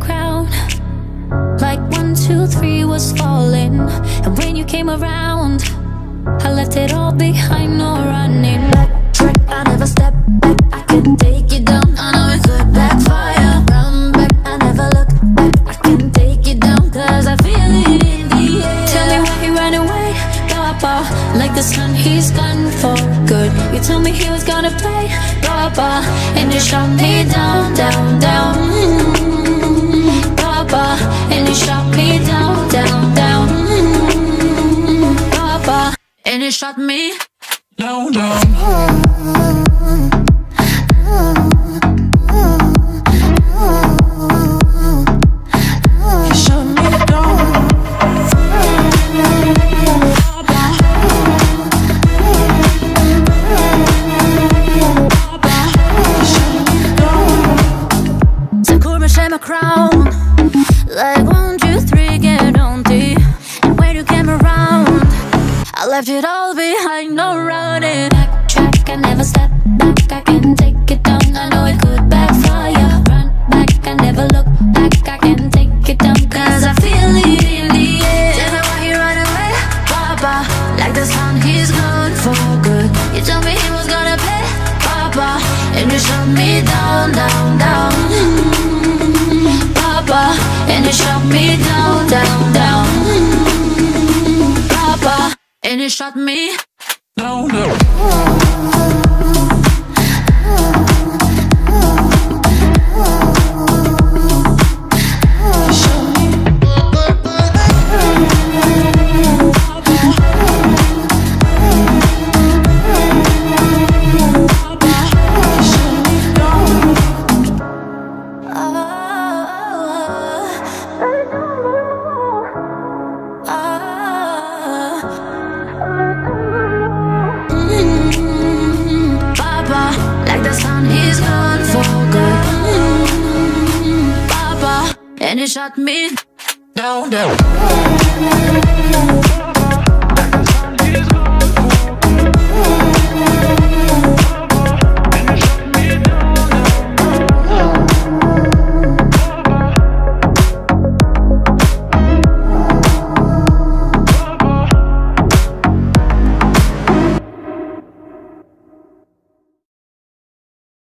two, one, two, three was falling. And when you came around, I left it all behind, no running. Backtrack, I never step back. I can take you down. I know it could backfire. Run back, I never look back. I can take you down, cause I feel it in the air. Tell me why he ran away. Papa, like the sun, he's gone for good. You told me he was gonna play, Papa, and you shot me down, down, down. And you shot me down, down. You shut me down. Så kommer share my crown Like one, two, three, get on the And when you came around I left it all behind, no running Backtrack, I never step back. I can take it down, I know it could backfire. Run back, I never look back. I can take it down Cause I feel it in the air. Tell me why he run away, Papa. Like the sun, he's gone for good. You told me he was gonna pay, Papa. And you shut me down, down, down you shut me No, no. You son is gone for good Papa, and he shot me down, down.